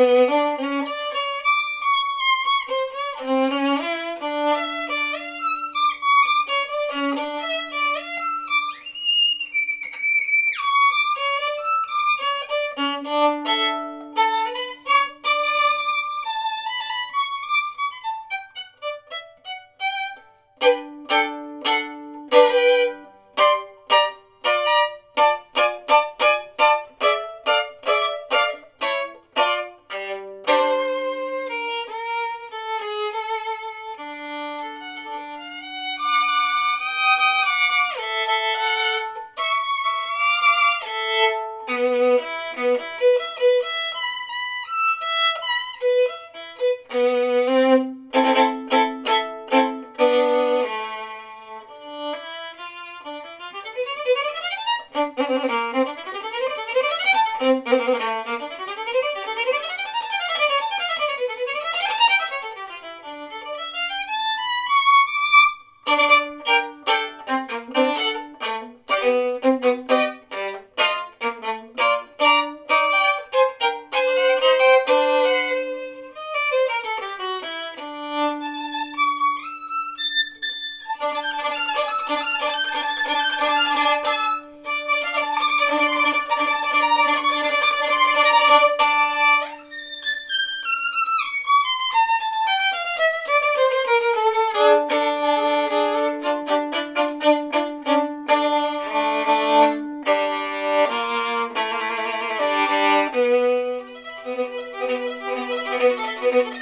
Mm-hmm.